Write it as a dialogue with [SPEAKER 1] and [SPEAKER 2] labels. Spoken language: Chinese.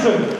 [SPEAKER 1] 是